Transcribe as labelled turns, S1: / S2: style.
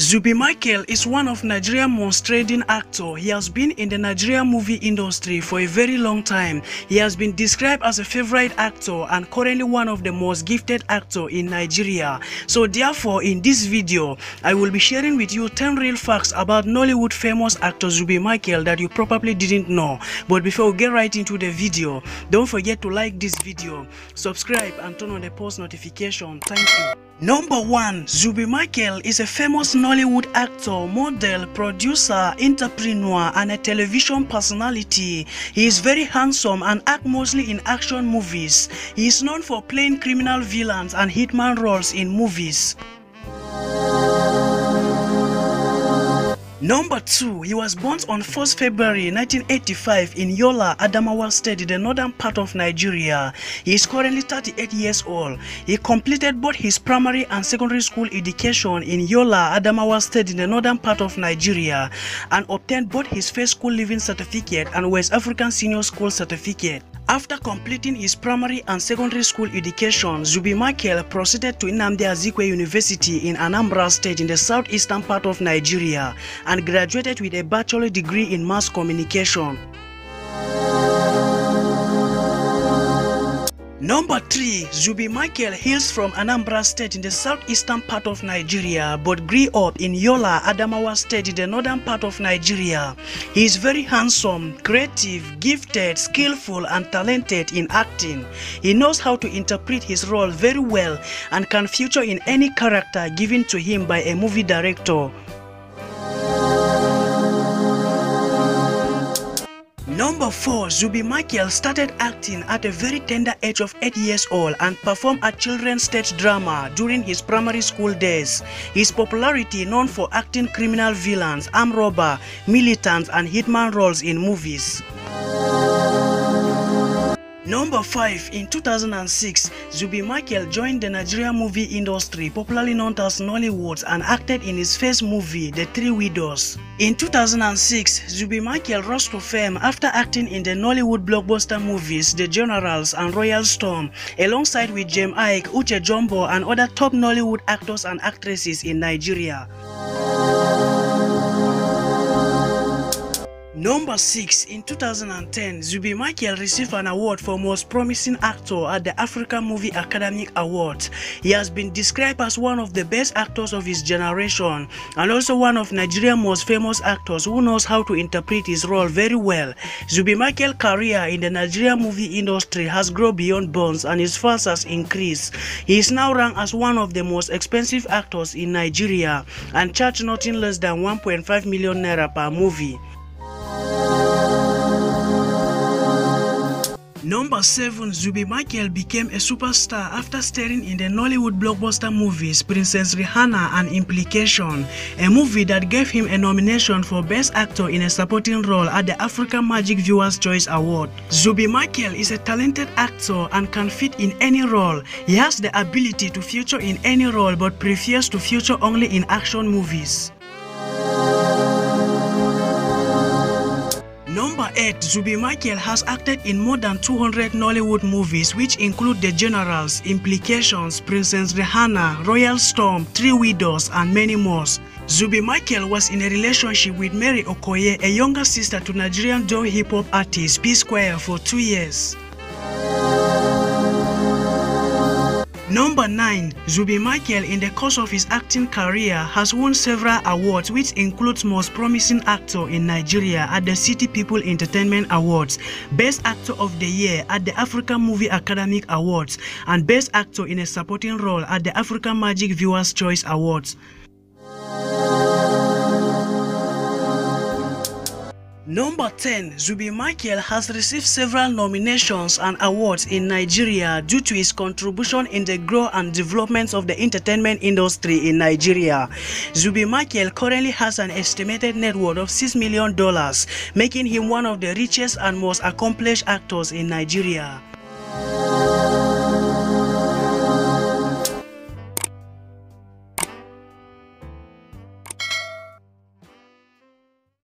S1: Zubby Michael is one of Nigeria's most trending actor. He has been in the Nigerian movie industry for a very long time. He has been described as a favorite actor and currently one of the most gifted actor in Nigeria. So therefore, in this video, I will be sharing with you 10 real facts about Nollywood famous actor Zubby Michael that you probably didn't know. But before we get right into the video, don't forget to like this video, subscribe and turn on the post notification. Thank you. Number 1. Zubby Michael is a famous Nollywood actor, model, producer, entrepreneur and a television personality. He is very handsome and acts mostly in action movies. He is known for playing criminal villains and hitman roles in movies. Number 2. He was born on 1st February 1985 in Yola, Adamawa State in the northern part of Nigeria. He is currently 38 years old. He completed both his primary and secondary school education in Yola, Adamawa State in the northern part of Nigeria and obtained both his first school living certificate and West African Senior School certificate. After completing his primary and secondary school education, Zubby Michael proceeded to Nnamdi Azikiwe University in Anambra State in the southeastern part of Nigeria and graduated with a bachelor degree in mass communication. Number 3. Zubby Michael hails from Anambra State in the southeastern part of Nigeria but grew up in Yola, Adamawa State in the northern part of Nigeria. He is very handsome, creative, gifted, skillful and talented in acting. He knows how to interpret his role very well and can feature in any character given to him by a movie director. Number 4. Zubby Michael started acting at a very tender age of 8 years old and performed a children's stage drama during his primary school days. His popularity known for acting criminal villains, armed robber, militants and hitman roles in movies. Number 5. In 2006, Zubby Michael joined the Nigerian movie industry, popularly known as Nollywood, and acted in his first movie, The Three Widows. In 2006, Zubby Michael rose to fame after acting in the Nollywood blockbuster movies The Generals and Royal Storm, alongside with Jim Iyke, Uche Jumbo, and other top Nollywood actors and actresses in Nigeria. Number 6. In 2010, Zubby Michael received an award for Most Promising Actor at the African Movie Academy Awards. He has been described as one of the best actors of his generation and also one of Nigeria's most famous actors who knows how to interpret his role very well. Zubby Michael's career in the Nigerian movie industry has grown beyond bounds and his fans has increased. He is now ranked as one of the most expensive actors in Nigeria and charged nothing less than 1.5 million naira per movie. Number 7. Zubby Michael became a superstar after starring in the Nollywood blockbuster movies Princess Rihanna and Implication, a movie that gave him a nomination for Best Actor in a Supporting Role at the African Magic Viewers' Choice Award. Zubby Michael is a talented actor and can fit in any role. He has the ability to feature in any role but prefers to feature only in action movies. 8. Zubby Michael has acted in more than 200 Nollywood movies which include The Generals, Implications, Princess Rihanna, Royal Storm, Three Widows and many more. Zubby Michael was in a relationship with Mary Okoye, a younger sister to Nigerian duo hip-hop artist P-Square for two years. Number 9. Zubby Michael in the course of his acting career has won several awards which includes Most Promising Actor in Nigeria at the City People Entertainment Awards, Best Actor of the Year at the African Movie Academy Awards, and Best Actor in a Supporting Role at the African Magic Viewers' Choice Awards. Number 10. Zubby Michael has received several nominations and awards in Nigeria due to his contribution in the growth and development of the entertainment industry in Nigeria. Zubby Michael currently has an estimated net worth of $6 million, making him one of the richest and most accomplished actors in Nigeria.